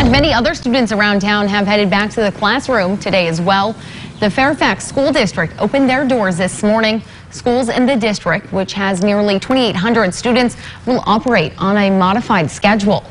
And many other students around town have headed back to the classroom today as well. The Fairfax School District opened their doors this morning. Schools in the district, which has nearly 2,800 students, will operate on a modified schedule.